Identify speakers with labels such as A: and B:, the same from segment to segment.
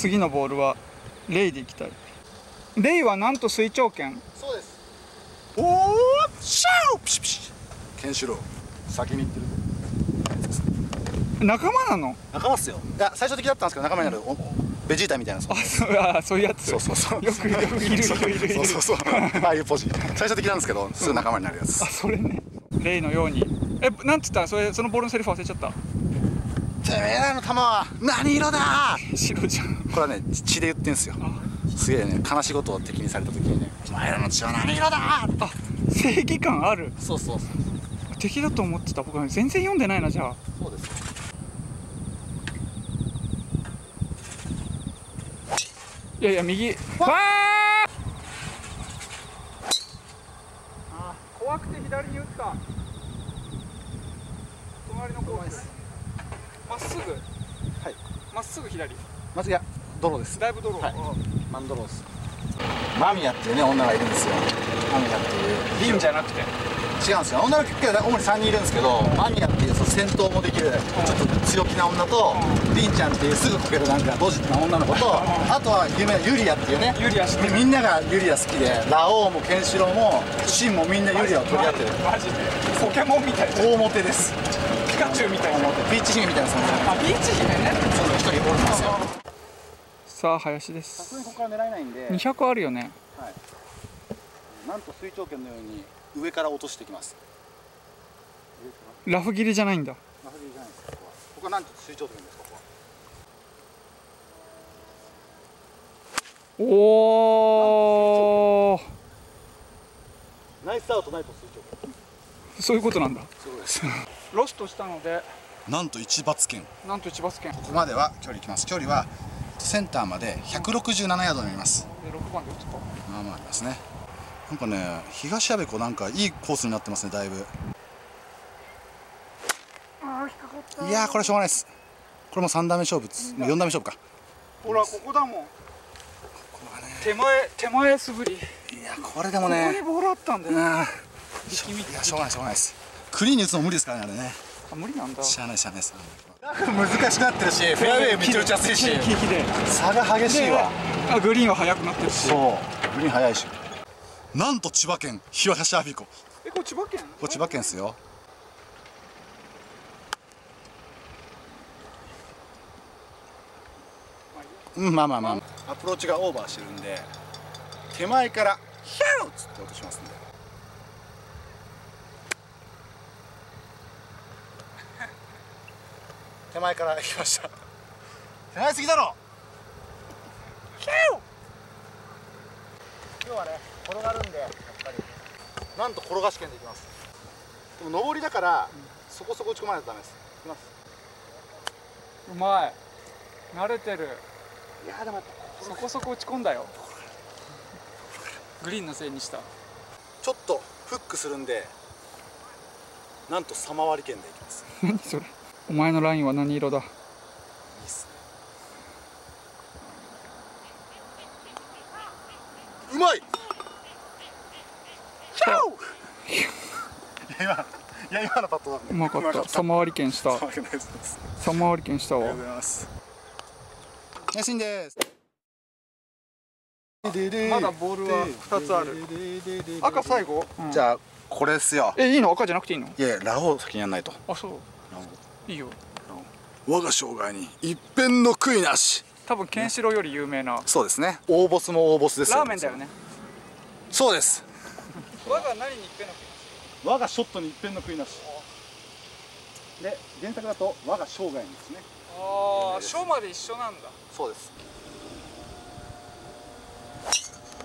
A: 次のボールはレイでいきたい。レイはなんと水長剣
B: そうです。おおシャオピシピシ。ケンシロウ。先に行ってる。
A: 仲間なの？
B: 仲間っすよ。いや最初的だったんですけど仲間になる。おベジータみたいな
A: あそうあそういうやつ。
B: そうそうそう。
A: よくよくいるいるいる
B: そうそうそう。ああいうポジ。最初的なんですけどすぐ仲間になるやつ。
A: あそれね。レイのように。えなんつった？それそのボールのセリフ忘れちゃった
B: てめえらの球は何色だ？
A: 白じゃん。
B: これはね血で言ってんすよ。すげえね悲しいことを敵にされた時にねお前らの血は何色だ？
A: あ正義感ある。
B: そうそうそう。
A: 敵だと思ってた。僕は全然読んでないなじゃあ。
B: そうです
A: いやいや右。わああ怖くて左に打った。隣のコースまっすぐ。
B: はい。
A: まっすぐ左。
B: まずいや泥です。
A: だいぶドロー、
B: はい。
A: あ
B: マンドロースマミヤっていうね女がいるんですよ。マミヤっていう。
A: リンじゃなくて。
B: 違うんですよ。女の子が主に3人いるんですけどマミヤっていうその戦闘もできるちょっと強気な女とリンちゃんっていうすぐこけるなんかドジな女の子とあとは有名なユリアっていうね。
A: ユリア
B: みんながユリア好きでラオウもケンシロウもシンもみんなユリアを取り合ってる。
A: マジで。ポケモンみたい
B: 大モテです
A: チュウみたいな
B: ピーチ姫みたいな存在
A: あビーチ姫ね。
B: その一人おるんですよ
A: さあ林で
B: さす。
A: す
B: がにここから狙えないんで、はい、
A: 200あるよね。
B: なんと水長剣のように上から落としてきます。
A: ラフ切りじゃないんだ。
B: ラフじゃないですここはここはなんと水長剣ですここ。は
A: おお
B: ナイスアウトナイト水長剣
A: そういうことなんだ。
B: そうです
A: ロストしたので
B: なんと一罰剣
A: なんと一罰剣で
B: ここまでは距離いきます。距離はセンターまで167ヤードになります。
A: 6番で打つか。
B: まあまあありますね。なんかね東阿部湖なんかいいコースになってますねだいぶ。
A: ああ引っかかった。
B: いやーこれはしょうがないです。これも3打目勝負4打目勝負か。
A: ほらここだもん。手前手前素振り。
B: いやこれでも
A: ここ
B: ね
A: にボールあったんだよ
B: うん。
A: 力み
B: いやしょうがないしょうがないですクリーンに打つの無理ですからねあれね。
A: あ無理なんだ。
B: しゃあないしゃあないです。難しくなってるしフェアウェイめっちゃ打ちやすいし差が激しいわ。
A: あグリーンは速くなってるし。
B: そう。グリーン速いし。なんと千葉県東阿鼻湖こ
A: えこれ千葉県？
B: れ千葉県ですよ。うんまあまあまあ。アプローチがオーバーしてるんで手前からヒャーッつって落としますんで手前から行きました。手前すぎだろ。今日はね転がるんでやっぱり。なんと転がし剣でいきます。でも上りだから、そこそこ打ち込まないとダメです。いきます。
A: うまい。慣れてる。
B: いやーでも
A: そこそこ打ち込んだよ。グリーンのせいにした。
B: ちょっとフックするんでなんと様割り剣でいきます。
A: 何それお前のラインは何色だ？
B: いいっすねうまい！キャウいや今いや今のパットだ
A: うまかった。様割り券した。様割り券したわ。
B: ありがとうございます。安心です
A: まだボールは2つある。赤最後、うん
B: じゃあこれですよ
A: えいいの赤じゃなくていいの
B: いやラオウ先にやんないと
A: あそういいよ。
B: 我が生涯に一片の悔いなし。
A: 多分ケンシロウより有名な。
B: そうですね。大ボスも大ボスですよ。
A: ラーメンだよね。
B: そうです。
A: 我が何に一遍の
B: 我がショットに一片の悔いなし。で原作だと我が生涯にですね。
A: ああショーまで一緒なんだ。
B: そうです。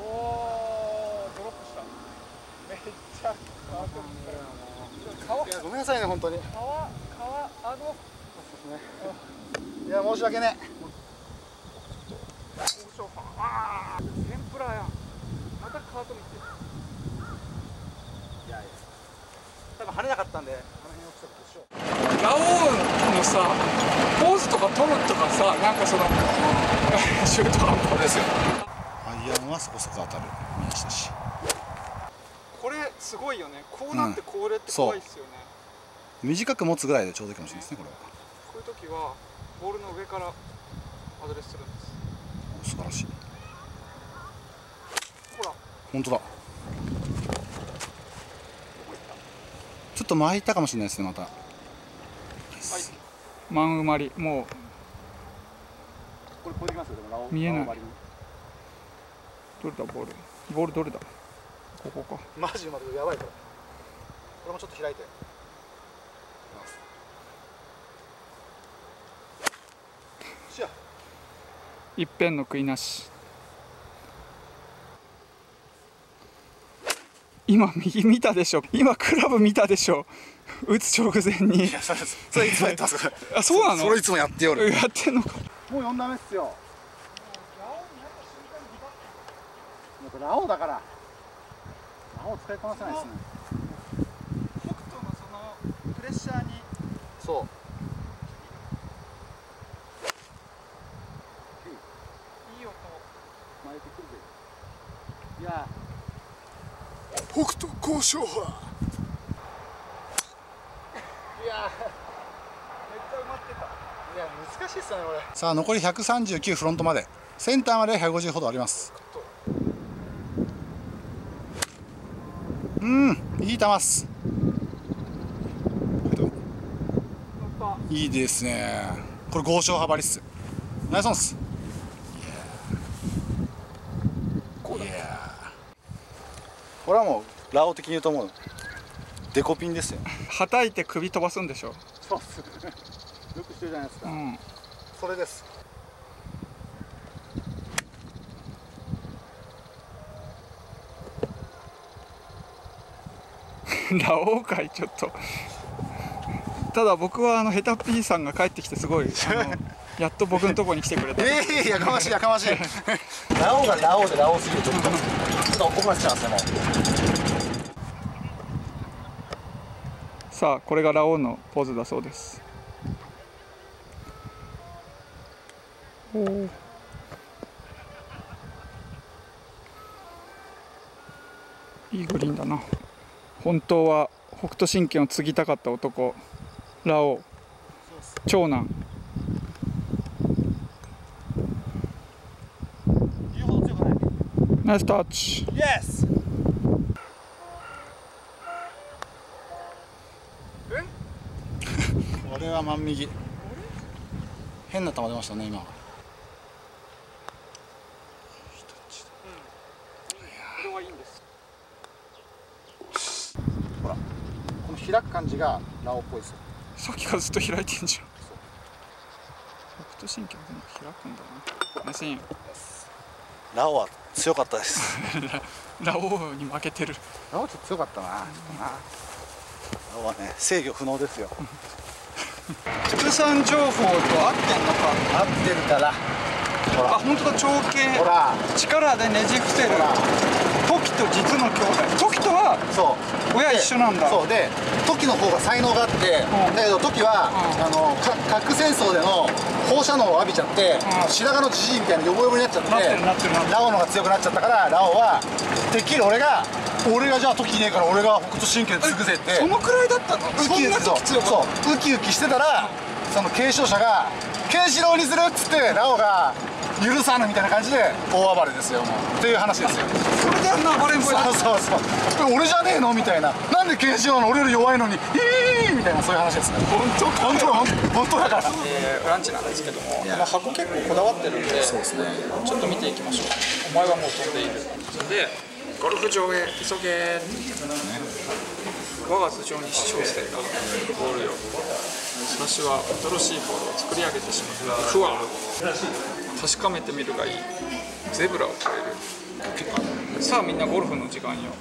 A: おおドロップした。めっちゃ。川
B: いやごめんなさいね本当に。
A: 川川あの
B: いや申し訳ね
A: 王将ファンああ天ぷらや。またカート見て。
B: いやいや多分跳ねなかったんであの辺をちょっとしよう。
A: ラオウのさポーズとか取るとかさなんかその シュートアップ
B: ですよ。アイアンはそこそこ当たる。見ましたし。
A: これすごいよね。こうなってこれって怖いっすよね、
B: 短く持つぐらいでちょうどいいかもしれないですねこれは。
A: こういう時はボールの上からアドレスするんです。
B: 素晴らしい。
A: ほら。
B: 本当だ。ちょっと巻いたかもしれないですねまた。
A: はい。満埋まりも
B: これ超えてきますよでもラオ
A: 見えないどれだボール。ボールどれだここか。
B: マジうまくやばいこれ。これもちょっと開いてしや
A: いっぺんの食いなし。今右見たでしょ。今クラブ見たでしょ。打つ直前に。
B: いやそれ それいつもやってますこれ
A: あそうなの？
B: それいつもやってよる。
A: やってんのか。
B: もう4打目っすよ。もうラオウだから。ラオウ使いこなせないですね。
A: 北斗のそのプレッシャーに。
B: そう
A: いい音
B: 巻いてくるぜいや北斗交渉は。いや
A: めっちゃ埋まってた。
B: いや難しいっすよねこれ。さあ残り139フロントまで。センターまで150ほどあります。うんいい球っす。いいですね。これ豪商幅りっす。ナイスオンっす。いやこれはもうラオウ的に言うと思うデコピンですよ。
A: はたいて首飛ばすんでしょ？
B: そうっすね。よくしてるじゃないですか。
A: うん。
B: それです。
A: ラオウ会ちょっと。ただ僕はあのヘタピーさんが帰ってきてすごい やっと僕のとこに来てくれた。
B: ええやかましいやかましい。ラオウがラオウでラオウすぎるちょっとちょっと怒らせちゃうんですね
A: さあこれがラオウのポーズだそうです。おおいいグリーンだな。本当は北斗神拳を継ぎたかった男ラオウ。長男。ナイスタッチ。
B: イエスこれは真右。変な球出ましたね今。
A: これはいいんです。
B: ほらこの開く感じがラオウっぽいですよ。
A: さっきからずっと開いてんじゃん。北斗神拳全部開くんだなナイスイン
B: ラオウは強かったです。
A: ラオウに負けてる。
B: ラオウちょっと強かったなラオウはね制御不能ですよ
A: 畜産情報と合ってんのか。
B: 合ってるからほら。
A: あ本当だ長径
B: ほら。
A: 力でねじ伏せる。トキと実の兄弟トキとは
B: そう。
A: 親一緒なんだ。
B: そう。で時の方が才能があって、
A: うん。
B: だけど時は、
A: うん。
B: あのか核戦争での放射能を浴びちゃって、
A: うん。
B: 白髪のじじいみたいなヨボヨボになっちゃってラオウの方が強くなっちゃったからラオウはてっきり俺が俺がじゃあ時いねえから俺が北斗神拳継ぐぜって。
A: そのくらいだったの？
B: ウキウキそうそうウキウキしてたらその継承者が「ケンシロウにする」っつってラオウが許さぬみたいな感じで大暴れですよもう。っていう話ですよ。
A: それであんな暴れん坊や
B: そうそうそう。え俺じゃねえの？みたいな。なんでケンシロウの俺より弱いのにヒーみたいなそういう話です。ね
A: 本当
B: 本当本当本当だから。
A: えーランチなんですけども、まあ、箱結構こだわってるんで
B: そうですね。
A: ちょっと見ていきましょう。お前はもう飛んでいるでゴルフ場へ急げ。我が頭上に主張してた。ボールよ。私は新しいボールを作り上げてしまった不安確かめてみるがいい。ゼブラを超える。さあみんなゴルフの時間よ。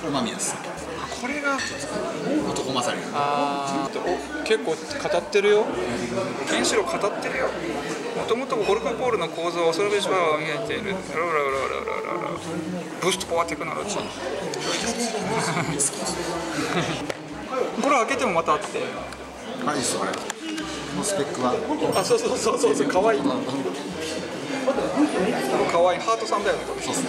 B: これマミです。
A: これが。
B: 男勝り。
A: あー。お結構語ってるよ。ケンシロウ語ってるよもともとゴルフボールの構造を恐るべしは見えている。ララブーストパワーテクノロジー。これ開けてもまたあって。
B: はいそれ。スペックは。
A: あそうそうそうそうそう。い。いかいい。ハートさんだよね。
B: そうですね。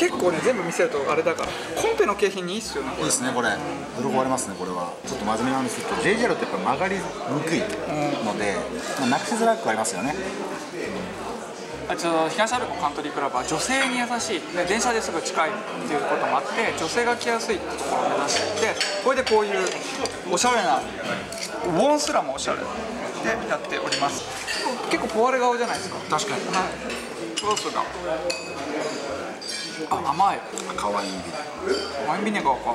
A: 結構ね全部見せるとあれだからコンペの景品にいいっすよね
B: いいですねこれ。喜ばれますねこれは。ちょっと真面目なんですけど JJR ってやっぱ曲がりにくいので、まあ、なくしづらくはありますよね。
A: あちょっと東アルコカントリークラブは女性に優しい。で電車ですぐ近いっていうこともあって女性が来やすいってところを目指していてこれでこういうおしゃれなウォンすらもおしゃれでやっております。結構ポワレ顔じゃないですか。
B: 確かに。
A: はい。ソースがあ甘い。
B: かわいい
A: ワインビネガーか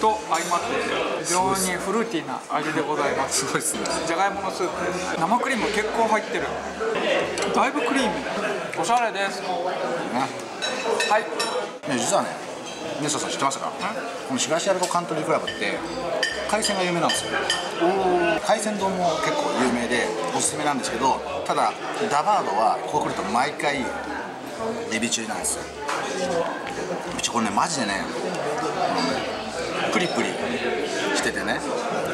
A: と相まって非常にフルーティーな味でございます。
B: すごいですね。
A: じゃがいものスープ。生クリーム結構入ってる。だいぶクリーミーおしゃれです。はい。
B: ね実はねネストさん知ってましたかこの東アルコカントリークラブって海鮮が有名なんですよ。海鮮丼も結構有名でおすすめなんですけどただダバードはここ来ると毎回エビチリなんですよエビチリこれねマジでねあのねプリプリしててね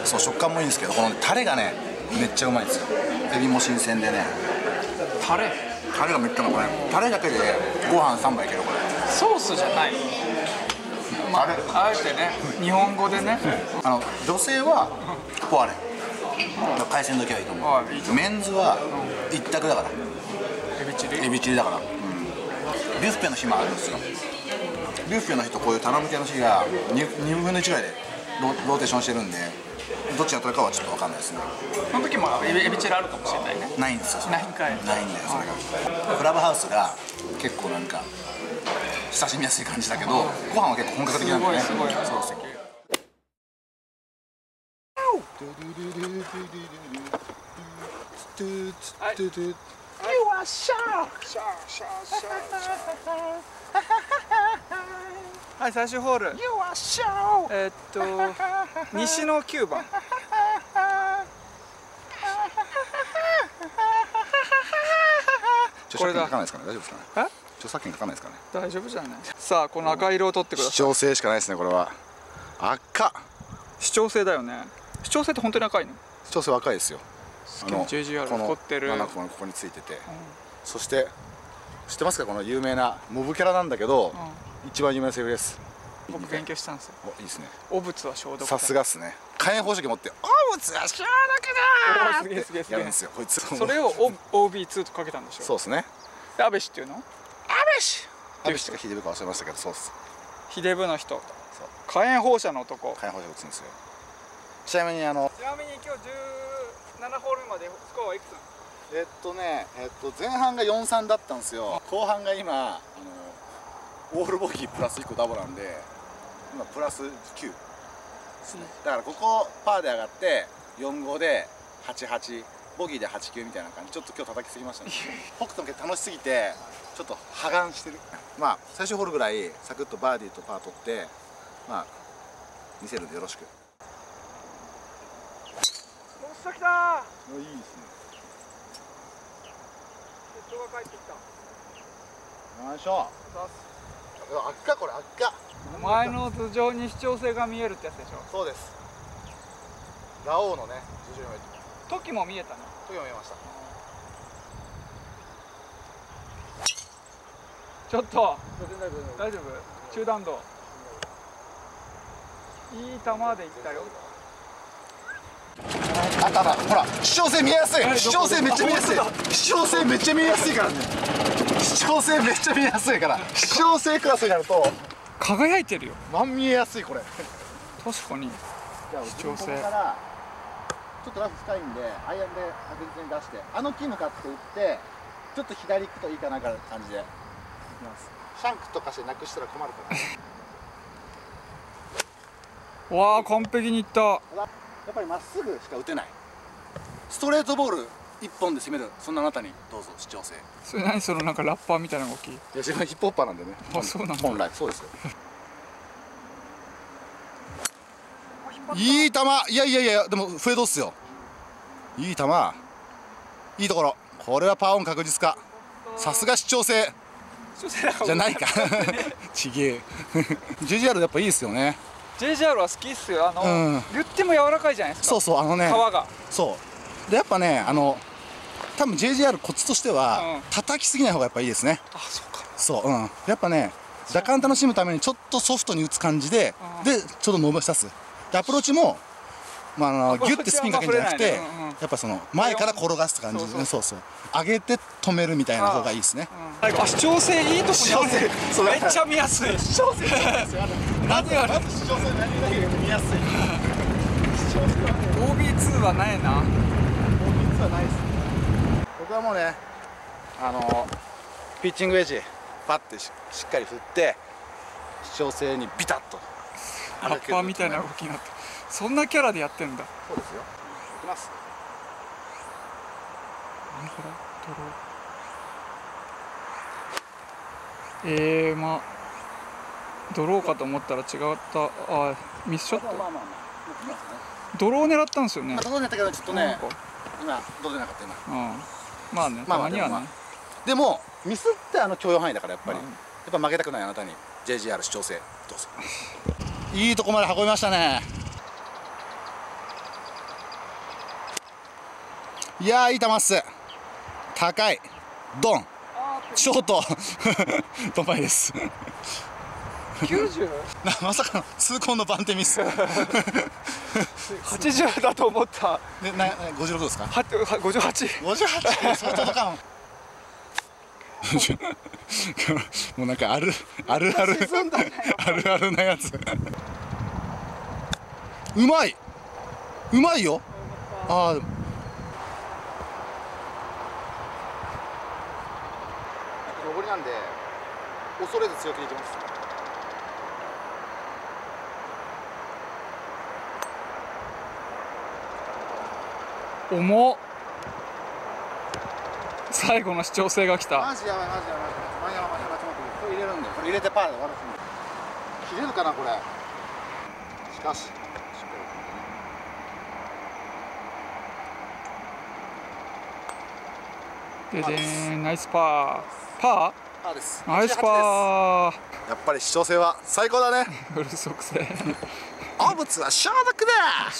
B: そう食感もいいんですけどこのタレがねめっちゃうまいんですよ。エビも新鮮でね。
A: タレ？
B: タレがめっちゃうまいこれ。タレだけでご飯3杯いけるこれ。
A: ソースじゃない。まあえてね日本語でね。
B: あの女性はポワレ海鮮だけはい。いと思うメンズは一択だから。
A: エビチリ？
B: エビチリだから、うん、ビュッフェの日もあるんですよ。ビュッフェの日とこういう頼む系の日が 2, 2分の1ぐらいでロローテーションしてるんでどっちが取るかはちょっと分かんないですね。
A: その時もエビエビチリあるかもしれないね。
B: ないんですよそれ
A: ないんかい。
B: ないんだよそれが。クラブハウスが結構なんか親しみやすい感じだけどご飯は結構本格的なんでね。
A: すごいすごい。
B: そう素敵
A: はい最終ホール。えーっと西の9番
B: 著作権かないですかね？大丈夫ですかね？
A: え？
B: 著作権かかんないですかね？
A: 大丈夫じゃない？さあこの赤色を取ってください。
B: 主張性しかないですねこれは。赤。
A: 主張性だよね。主張性って本当に赤いの？
B: 主張性は赤いですよあの
A: JGR
B: この
A: 凝ってる。
B: 7個がここについてて、そして知ってますか？この有名なモブキャラなんだけど、一番有名なセリフです。
A: 僕勉強したんですよ。
B: おいいですね。
A: 汚物は消毒。だ
B: さすがっすね。火炎宝石持って「お物は消毒だ!」
A: おーすげえすげえすげえ。
B: やるんですよこいつ。
A: それを OB2 とかけたんでしょ？
B: そうですね。
A: で安倍氏っていうの？
B: 安倍氏安倍氏か秀部か忘れましたけどそうっす。
A: 秀部の人。火炎放射の男。
B: 火炎宝石打つんですよ。ちなみにあの
A: ちなみに今日17ホールまでスコアはいくつ
B: えっとね、えっと、前半が4-3だったんですよ。後半が今あのオールボギープラス1個ダボなんで今プラス9ですね。だからここパーで上がって4-5で8-8ボギーで8-9みたいな感じ。ちょっと今日叩きすぎましたね。北斗の拳楽しすぎてちょっと破顔してる。まあ最終ホールぐらいサクッとバーディーとパー取ってまあ見せるんでよろしく
A: おっしゃ来た
B: いいですね。
A: 人が帰ってきた
B: よいしょ。赤これ赤
A: お前の頭上に視聴性が見えるってやつでしょ。
B: そうです。ラオウのね十条読
A: 時も見えたね。
B: み読みました。
A: ちょっと。大丈夫。中弾道。いい球でいったよ
B: あほら視聴性見えやすい視聴性めっちゃ見えやすい視聴性めっちゃ見えやすいからね視聴性めっちゃ見えやすいから視聴性クラスになると
A: 輝いてるよ
B: まん見えやすいこれ
A: 確かに
B: じゃあ
A: 視聴性
B: からちょっとラフ深いんでアイアンで確実に出してあの木向かって打ってちょっと左行くといいかなから感じでいきますシャンクとかしてなくしたら困るから
A: わあ完璧にいった
B: やっぱりまっすぐしか打てない。ストレートボール一本で攻める。そんなあなたにどうぞ視聴性。
A: それ何そのなんかラッパーみたいな動き
B: い。や自分ヒップホッパーなんでね。
A: あそうなんだ。
B: 本来。そうですよ。いい球。いやいやいやでもフェードっすよ。いい球。いいところ。これはパーオン確実か。さすが視聴性。じゃないか。ちげえ。JGR やっぱいいですよね
A: JJR は好きっすよ。あの、
B: うん。
A: 言っても柔らかいじゃないですか。
B: そうそうあのね。
A: 皮が。
B: そう。でやっぱねあの多分 JGR コツとしては、
A: うん。
B: 叩きすぎない方がやっぱいいですね。
A: あそうか。
B: そううん。やっぱね打感楽しむためにちょっとソフトに打つ感じで
A: あー
B: でちょっと伸ばしたす。でアプローチも、まあ、あのギュッてスピンかけるんじゃなくて、
A: ね。うんうん。
B: やっぱその前から転がす感じ。で
A: そう。
B: そうそう。上げて止めるみたいな方がいいですね。
A: 最後あ視聴性いいとこにある。めっちゃ見やすい。視聴性何あれ
B: 視聴性何だけ見やすい
A: OB2 はないな
B: 実はないです。僕はもうねあのピッチングウェッジパッてししっかり振って視聴性にビタッと。
A: ラッパーみたいな動きになってそんなキャラでやってんだ。
B: そうですよ。いきます
A: 何これドロー。えー、まあドローかと思ったら違った。あミスショット。
B: まあまあまあ
A: ドロー狙ったんですよね。
B: まあどうだったけどちょっとね今どうでなかった今。
A: うん。まあねたまにはね、
B: でもまでもミスってあの許容範囲だからやっぱり、
A: うん
B: やっぱ負けたくないあなたに。JGR 視聴性。どうぞ。いいとこまで運びましたね。いやーいい球っす。高い。ドン。ショート。ドンパイです
A: 9080
B: なまさかの痛恨の番手ミス。
A: だと思った。
B: ねなな56度ですか？
A: はは58
B: 58相当ドカンも。うなんかあるあるある。あるあるなやつ。うまい！うまいよ。ああでも上りなんで恐れず強気でいきます
A: 重っ。最後の視聴性が来た。
B: マジやばいマジやばい。マジやばいマジやばいちょっとこれ入れるんでこれ入れてパーで終わる切れるかなこれ。しかし
A: ナイスパー。パ
B: ー？です。
A: ーナイスパ
B: やっぱり視聴性は最高だね。
A: ーフル速性
B: 汚物は消毒だ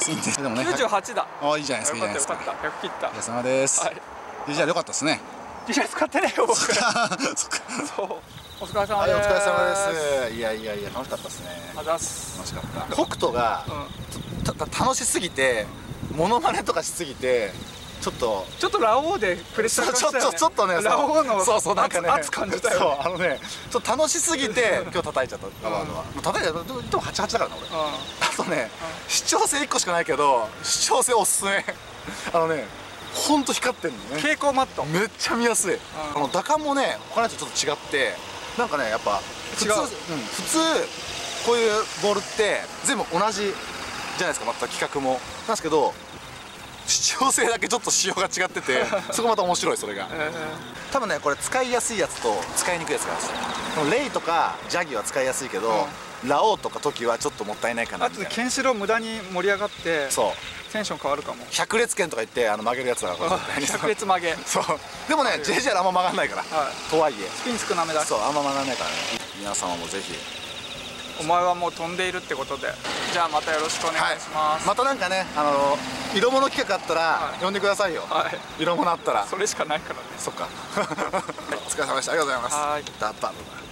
A: しゃ
B: ナイスインですでもね。
A: 98だ。
B: あいいじゃないです
A: よ
B: かいいじゃないですか。
A: かったよかった100切った。
B: お疲れ様です、
A: はい。
B: じゃあよかったですね。
A: ツ使ってねよ僕。
B: そっか。
A: そう。お疲れ様
B: はいお
A: です
B: 疲れ様です。いやいやいや楽しかったですね。
A: あざっす。
B: 楽しかった。北斗が楽しすぎてモノマネとかしすぎてちょっと。
A: ちょっとラオウでプレッシャー
B: ちょ
A: 感じたよね。
B: ちょっとね
A: ラオウの
B: そうそうなんかね。
A: 圧圧感じたよ
B: あのねちょっと楽しすぎて今日叩いちゃったラバードは、もう叩いた。らでも88だからな俺
A: う
B: あとね視聴性1個しかないけど視聴性おすすめあのねほんと光ってんの
A: ん
B: ね
A: 蛍光マット
B: めっちゃ見やすい、あの打感もね他のやつとちょっと違ってなんかねやっぱ普通
A: 違う
B: うん、普通こういうボールって全部同じじゃないですかまた企画もなんですけど視聴性だけちょっと仕様が違ってて そこまた面白いそれが。
A: え
B: 多分ねこれ使いやすいやつと使いにくいやつがあるんですレイとかジャギは使いやすいけど、ラオウとかトキはちょっともったいないか
A: ーあとケンシロウ無駄に盛り上がって
B: そう。
A: テンション変わるかも。
B: 百列拳とか言ってあの曲げるやつだから
A: 百列曲げ。
B: そう。でもね JJ あんま曲がんないから、
A: はい。
B: とはいえ。
A: スピン少なめだ。
B: そうあんま曲がんないからね。皆様もぜひ
A: お前はもう飛んでいるってことで。じゃあまたよろしくお願いします、
B: またなんかねあの色物企画あったら、
A: はい。
B: 呼んでくださいよ、
A: はい。
B: 色物あったら。
A: それしかないからね。
B: そっか。お疲れ様でした。ありがとうございます。
A: はい。
B: ダッバルだ